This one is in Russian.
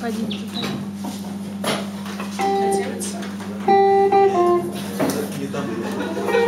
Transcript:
Заходи, Хотелось? Не там.